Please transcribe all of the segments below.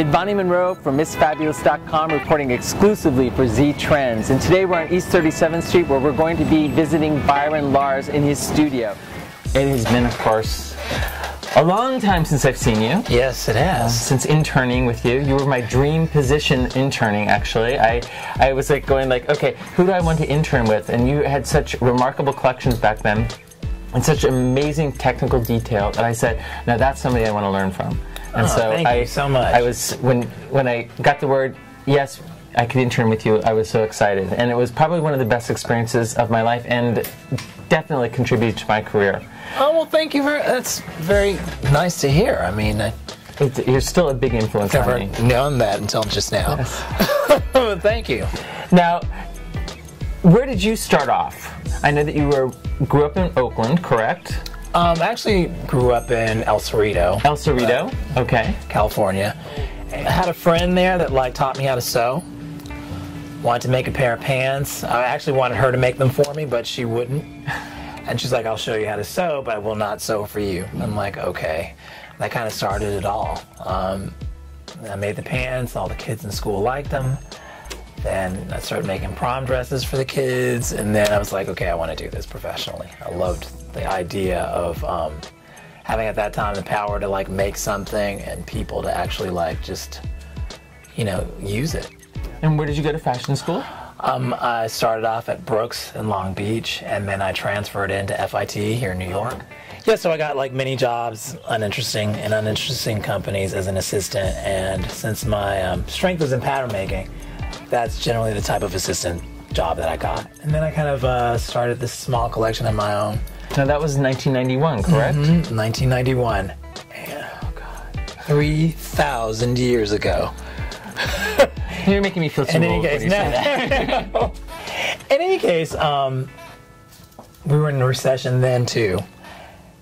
Mdivani Monroe from MsFABulous.com reporting exclusively for Z Trends. And today we're on East 37th Street where we're going to be visiting Byron Lars in his studio. It has been, of course, a long time since I've seen you. Yes, it has. Since interning with you, you were my dream position interning. Actually, I I was like going like, okay, who do I want to intern with? And you had such remarkable collections back then, and such amazing technical detail that I said, now that's somebody I want to learn from. And Oh, so thank I you so much. I was when when I got the word yes. I could intern with you. I was so excited, and it was probably one of the best experiences of my life, and definitely contributed to my career. Oh well, thank you for That's very nice to hear. I mean, I It, you're still a big influence never on me. known that until just now. thank you. Now, where did you start off? I know that you were grew up in Oakland, correct? Um, I actually grew up in El Cerrito, El Cerrito. Okay. California. I had a friend there that like taught me how to sew. Wanted to make a pair of pants. I actually wanted her to make them for me, but she wouldn't. And she's like, "I'll show you how to sew, but I will not sew for you." I'm like, "Okay." That kind of started it all. Um, I made the pants. All the kids in school liked them. Then I started making prom dresses for the kids, and then I was like, "Okay, I want to do this professionally." I loved the idea of um, having at that time the power to like make something and people to actually like just you know use it And where did you go to fashion school? um, i started off at brooks in long beach and then i transferred into fit here in new york yeah so i got like many jobs uninteresting and uninteresting companies as an assistant and since my um, strength was in pattern making that's generally the type of assistant job that i got and then i kind of uh, started this small collection of my own Now that was 1991, correct? 1991 oh god 3000 years ago You're making me feel too in old any when case, you say that. no. in any case, um, we were in a recession then too.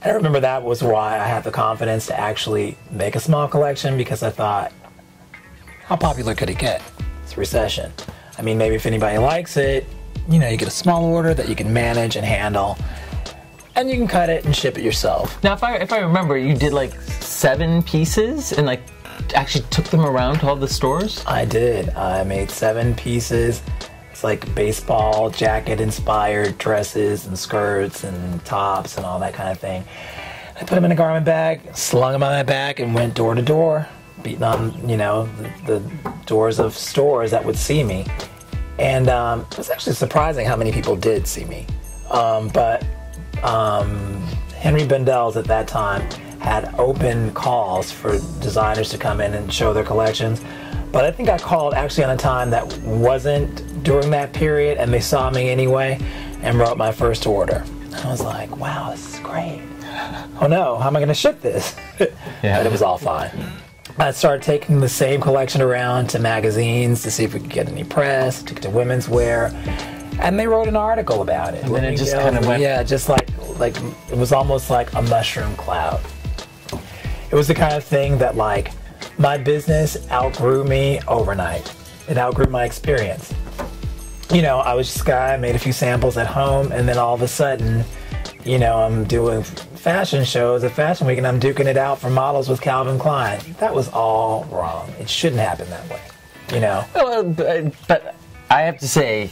I remember that was why I had the confidence to actually make a small collection because I thought, how popular could it get? It's recession. I mean, maybe if anybody likes it, you know, you get a small order that you can manage and handle, and you can cut it and ship it yourself. Now, if I if I remember, you did like seven pieces and like actually took them around to all the stores. I did. I made seven pieces. It's like baseball jacket inspired dresses and skirts and tops and all that kind of thing. I put them in a garment bag, slung them on my back, and went door to door, beating on, you know, the, the doors of stores that would see me. And um, it was actually surprising how many people did see me. Um, but um, Henry Bendel's at that time had open calls for designers to come in and show their collections. But I think I called actually on a time that wasn't during that period, and they saw me anyway and wrote my first order. I was like, wow, this is great. Oh no, how am I going to ship this? Yeah. But it was all fine. I started taking the same collection around to magazines to see if we could get any press, took it to women's wear, and they wrote an article about it. And then it just kind of went- Yeah, just like like it was almost like a mushroom cloud. It was the kind of thing that like my business outgrew me overnight. It outgrew my experience. You know, I was just a guy, made a few samples at home, and then all of a sudden, you know, I'm doing fashion shows at Fashion Week and I'm duking it out for models with Calvin Klein. That was all wrong. It shouldn't happen that way. You know? Well, but, uh, but I have to say,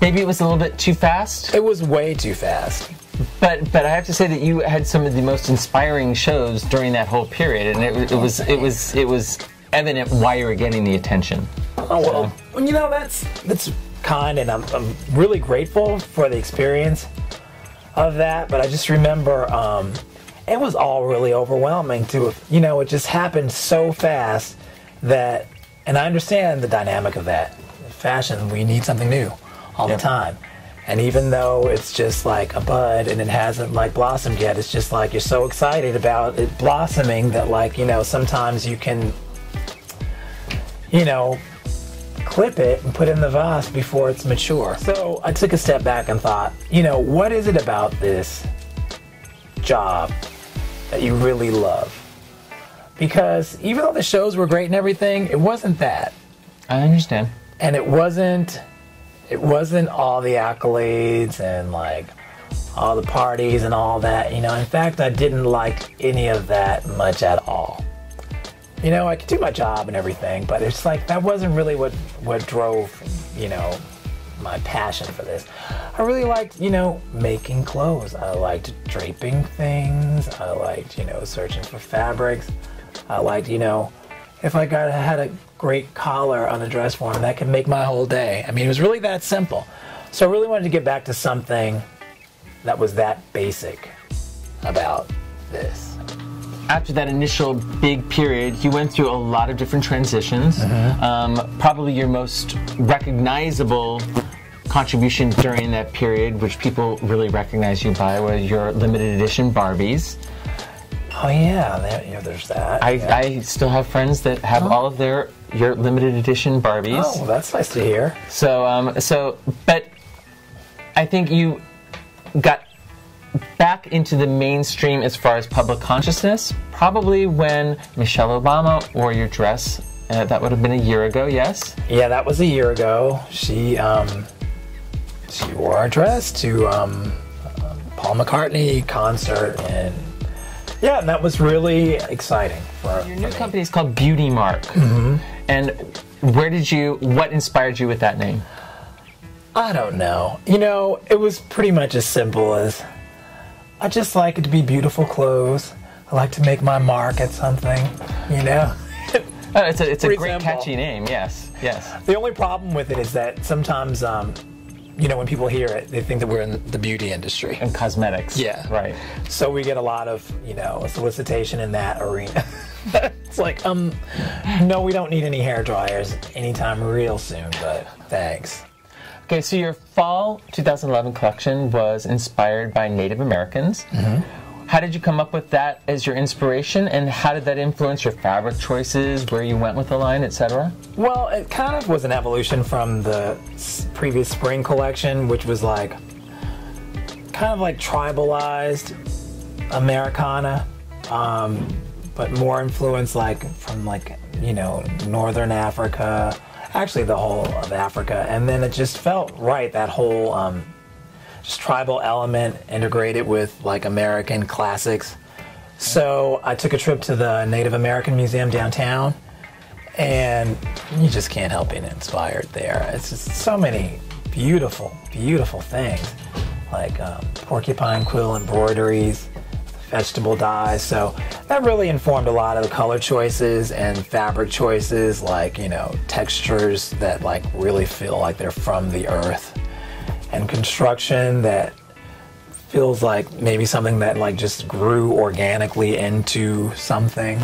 maybe it was a little bit too fast. It was way too fast. But but I have to say that you had some of the most inspiring shows during that whole period, and it, it was it was it was evident why you were getting the attention. Oh well, well, you know that's that's kind, and I'm, I'm really grateful for the experience of that. But I just remember um, it was all really overwhelming too. You know, it just happened so fast that, and I understand the dynamic of that. Fashion, we need something new all Yeah. the time. And even though it's just like a bud and it hasn't like blossomed yet, it's just like you're so excited about it blossoming that like, you know, sometimes you can you know, clip it and put it in the vase before it's mature. So I took a step back and thought, you know, what is it about this job that you really love? Because even though the shows were great and everything, it wasn't that. I understand. And it wasn't it wasn't all the accolades and like all the parties and all that. You know, in fact, I didn't like any of that much at all. You know, I could do my job and everything, but it's like that wasn't really what what drove, you know, my passion for this. I really liked, you know, making clothes. I liked draping things. I liked, you know, searching for fabrics. I liked, you know, if I got had a great collar on a dress form, that could make my whole day. I mean, it was really that simple. So I really wanted to get back to something that was that basic about this. After that initial big period, you went through a lot of different transitions. Um, probably your most recognizable contribution during that period, which people really recognize you by, was your limited edition Barbies. Oh yeah, there, you know, there's that. I, yeah. I still have friends that have all of their your limited edition Barbies. oh, that's nice to hear. So, um, so, but I think you got back into the mainstream as far as public consciousness probably when Michelle Obama wore your dress. Uh, that would have been a year ago, yes? Yeah, that was a year ago. She um, she wore a dress to um, Paul McCartney concert, and yeah, and that was really exciting for, Your new company is called Beauty Mark. And where did you, what inspired you with that name? I don't know. You know, it was pretty much as simple as I just like it to be beautiful clothes. I like to make my mark at something. You know. Oh, it's a, it's a great, simple. catchy name, yes, yes. The only problem with it is that sometimes, um, you know, when people hear it, they think that we're in the beauty industry. And cosmetics. Yeah. Right. So we get a lot of, you know, solicitation in that arena. it's like, um, no, we don't need any hair dryers anytime real soon, but thanks. Okay, so your fall 2011 collection was inspired by Native Americans. How did you come up with that as your inspiration, and how did that influence your fabric choices, where you went with the line, etc.? Well, it kind of was an evolution from the previous spring collection, which was like kind of like tribalized Americana, um, but more influence like from like you know northern Africa, actually the whole of Africa, and then it just felt right that whole um, just tribal element integrated with like American classics. So I took a trip to the Native American Museum downtown and you just can't help being inspired there. It's just so many beautiful, beautiful things, like um, porcupine quill embroideries, vegetable dyes. So that really informed a lot of the color choices and fabric choices, like you know textures that like really feel like they're from the earth, and construction that feels like maybe something that like just grew organically into something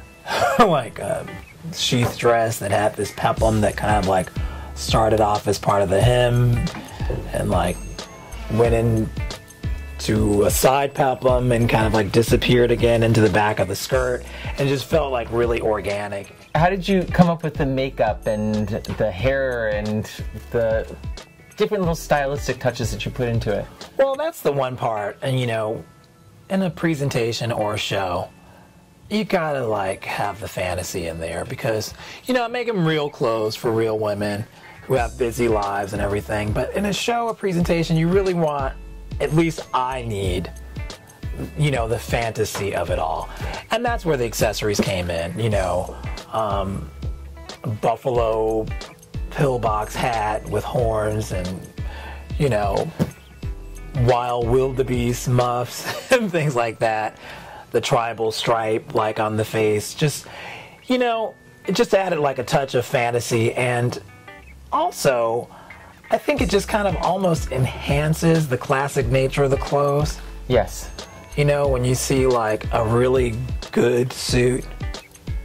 like a sheath dress that had this peplum that kind of like started off as part of the hem and like went into a side peplum and kind of like disappeared again into the back of the skirt and just felt like really organic. How did you come up with the makeup and the hair and the different little stylistic touches that you put into it? Well, that's the one part, and you know, in a presentation or a show, you gotta like have the fantasy in there because you know, I make them real clothes for real women who have busy lives and everything. But in a show, a presentation, you really want, at least I need, you know, the fantasy of it all, and that's where the accessories came in. You know, um, buffalo pillbox hat with horns and you know wild wildebeest muffs and things like that. The tribal stripe, like on the face, just you know, it just added like a touch of fantasy, and also, I think it just kind of almost enhances the classic nature of the clothes. Yes. You know, when you see like a really good suit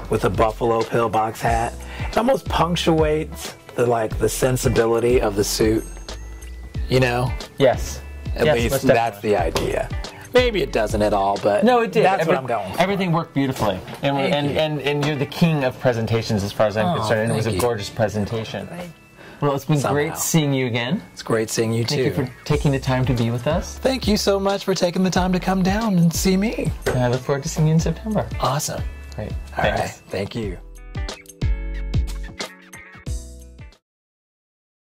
with a buffalo pillbox hat, it almost punctuates the like the sensibility of the suit. You know, Yes. at yes, least that's definitely. the idea. Maybe it doesn't at all, but No, it did. That's Every- what I'm going. For. Everything worked beautifully, and and, and and you're the king of presentations, as far as I'm Oh, concerned. And it was a you. gorgeous presentation. Well, it's been great seeing you again. It's great seeing you Thank too. Thank you for taking the time to be with us, Thank you so much for taking the time to come down and see me. and I look forward to seeing you in September. Awesome. Great. All Thanks. right. Thank you.